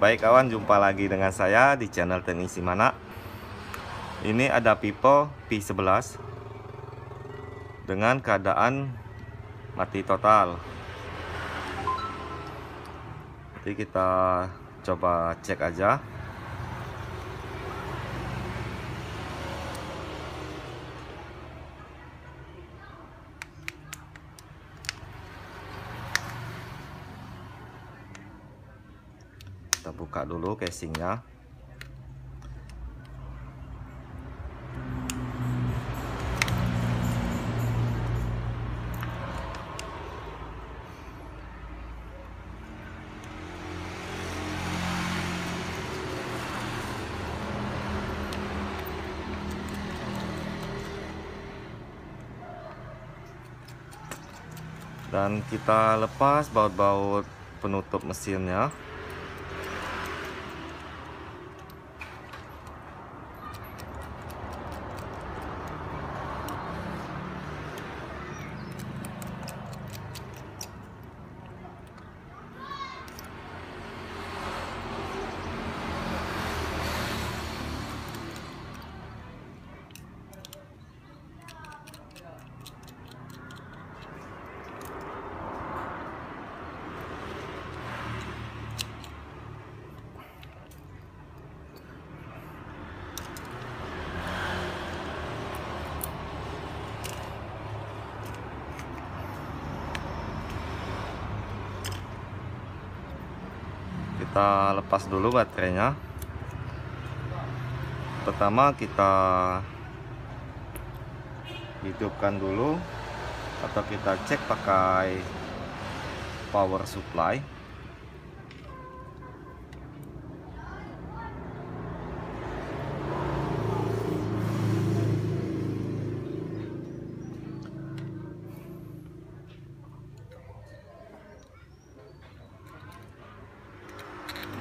Baik kawan, jumpa lagi dengan saya di channel Teknisi Mana. Ini ada Pipo P11 dengan keadaan mati total. Jadi kita coba cek aja. Kita buka dulu casingnya. Dan kita lepas baut-baut penutup mesinnya kita lepas dulu baterainya. Pertama kita hidupkan dulu atau kita cek pakai power supply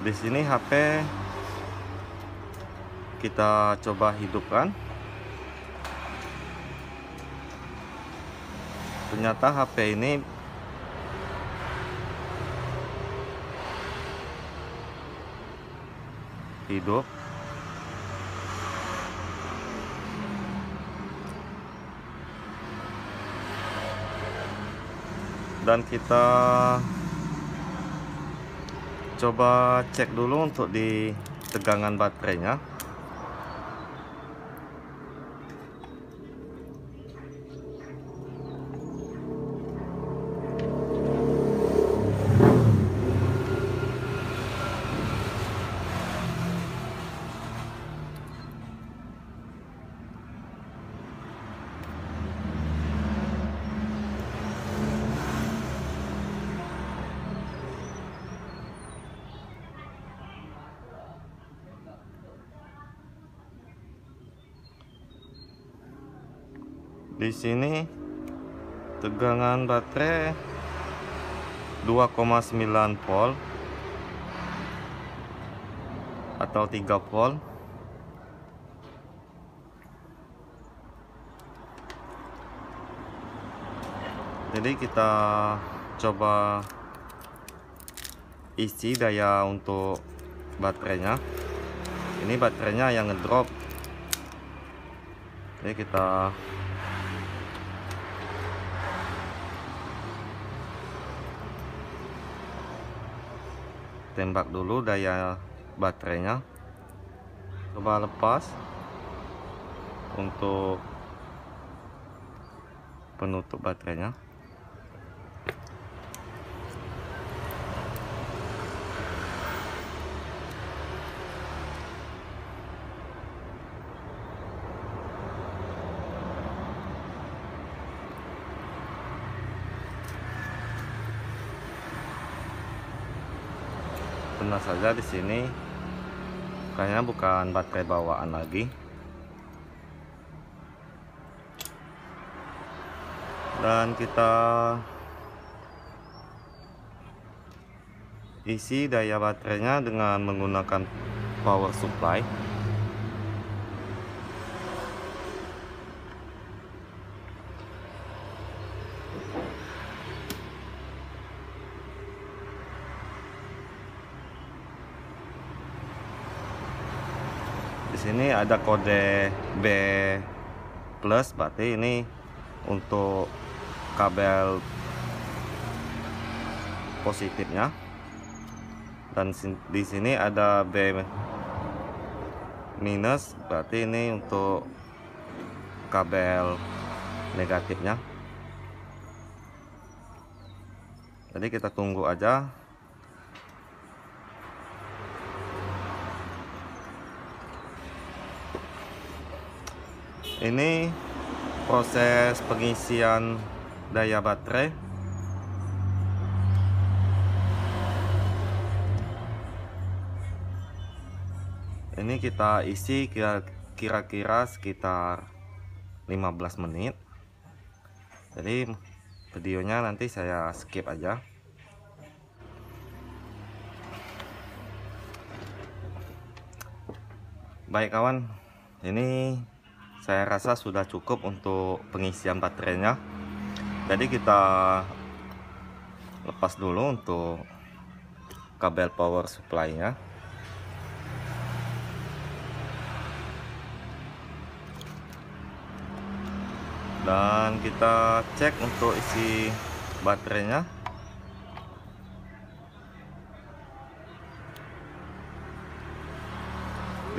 di sini HP kita coba hidupkan. Ternyata HP ini hidup. Dan kita coba cek dulu untuk di tegangan baterainya di sini tegangan baterai 2,9 volt atau 3 volt. Jadi kita coba isi daya untuk baterainya. Ini baterainya yang ngedrop. Jadi kita tembak dulu daya baterainya. Coba lepas. Untuk penutup baterainya benar saja di sini. Kayaknya bukan baterai bawaan lagi. Dan kita isi daya baterainya dengan menggunakan power supply sini ada kode B plus berarti ini untuk kabel positifnya. Dan di sini ada B minus berarti ini untuk kabel negatifnya. Jadi kita tunggu aja ini proses pengisian daya baterai. Ini kita isi kira-kira sekitar 15 menit. Jadi videonya nanti saya skip aja. Baik kawan. Ini saya rasa sudah cukup untuk pengisian baterainya. Jadi kita lepas dulu untuk kabel power supply nya dan kita cek untuk isi baterainya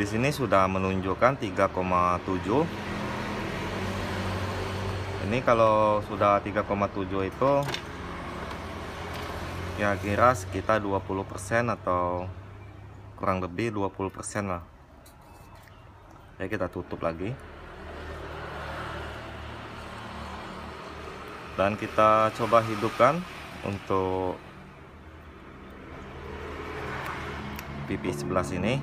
di sini sudah menunjukkan 3,7 ini kalau sudah 3,7 itu kira-kira sekitar 20% atau kurang lebih 20% lah. Ya kita tutup lagi. Dan kita coba hidupkan untuk pipi sebelah sini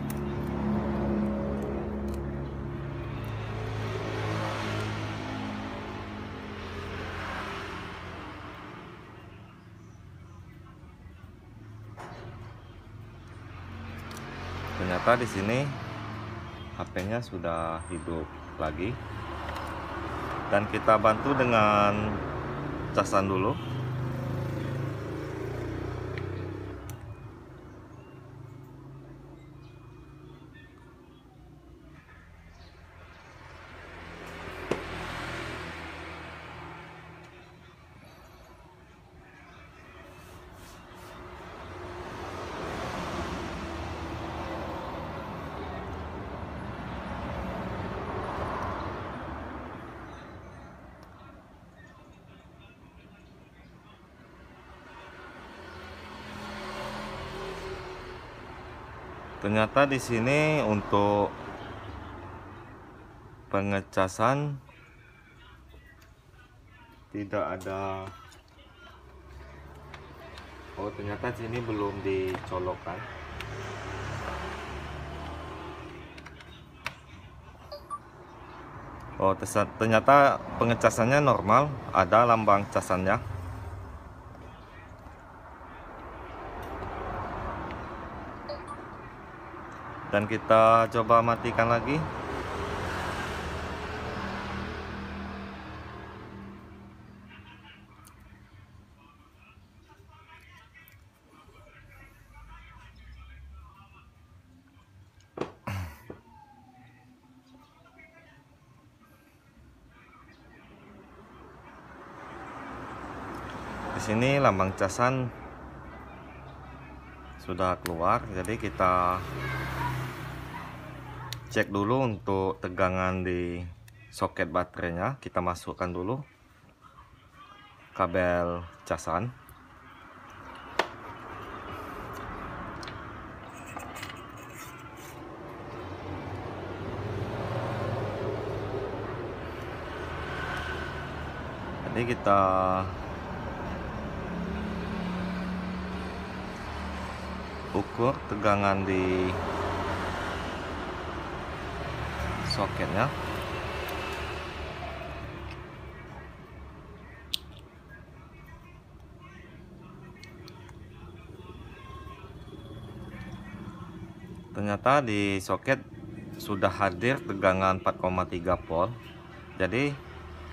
ternyata di sini HP-nya sudah hidup lagi. Dan kita bantu dengan casan dulu ternyata di sini untuk pengecasan tidak ada. Oh ternyata sini belum dicolokkan. Oh ternyata pengecasannya normal ada lambang casannya dan kita coba matikan lagi. Di sini lambang casan sudah keluar jadi kita cek dulu untuk tegangan di soket baterainya. Kita masukkan dulu kabel casan. Jadi kita ukur tegangan di soketnya ternyata di soket sudah hadir tegangan 4,3 volt. Jadi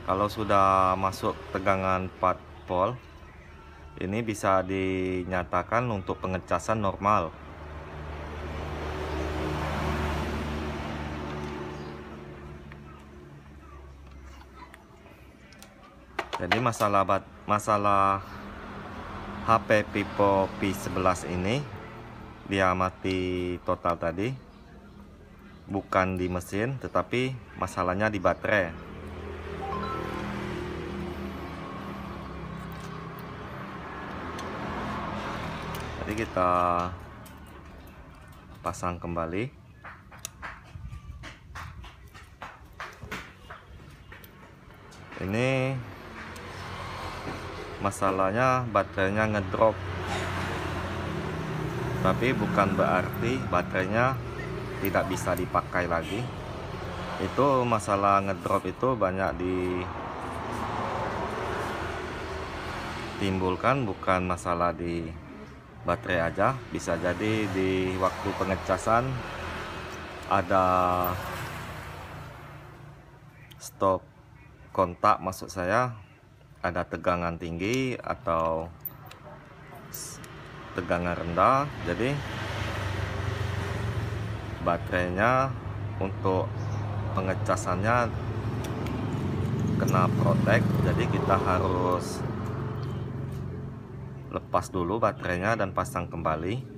kalau sudah masuk tegangan 4 volt ini bisa dinyatakan untuk pengecasan normal jadi masalah bat masalah HP Vivo P11 ini dia mati total tadi. Bukan di mesin tetapi masalahnya di baterai. Jadi kita pasang kembali. Ini masalahnya baterainya ngedrop. Tapi bukan berarti baterainya tidak bisa dipakai lagi. Itu masalah ngedrop itu banyak ditimbulkan bukan masalah di baterai aja. Bisa jadi di waktu pengecasan ada stop kontak maksud saya ada tegangan tinggi atau tegangan rendah. Jadi baterainya untuk pengecasannya kena protek. Jadi kita harus lepas dulu baterainya dan pasang kembali.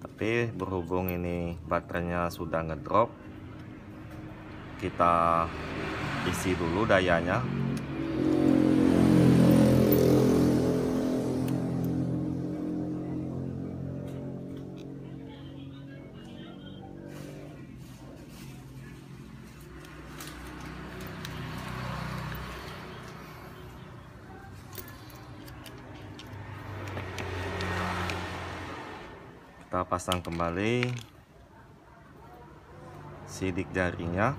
Tapi berhubung ini baterainya sudah ngedrop kita isi dulu dayanya pasang kembali. Sidik jarinya.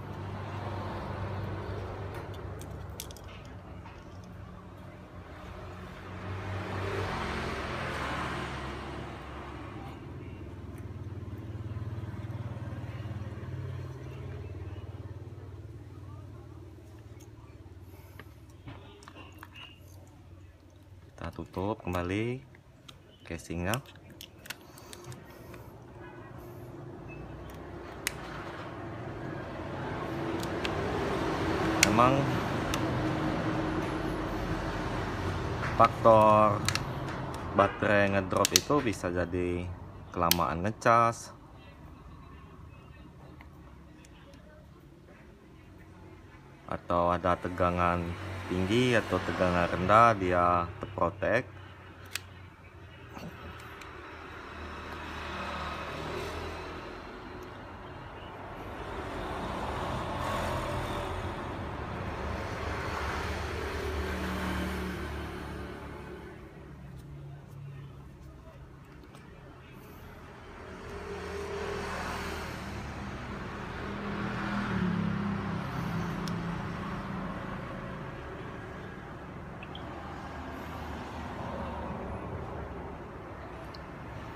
Kita tutup kembali casingnya memang faktor baterai ngedrop itu bisa jadi kelamaan ngecas. Atau ada tegangan tinggi atau tegangan rendah dia terprotek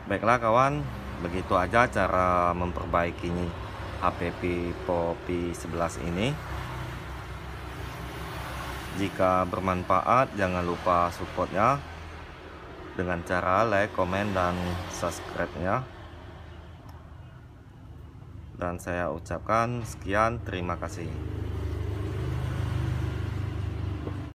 Baiklah kawan, begitu aja cara memperbaiki HP Vivo P11 ini. Jika bermanfaat, jangan lupa supportnya dengan cara like, komen, dan subscribe-nya. Dan saya ucapkan sekian, terima kasih.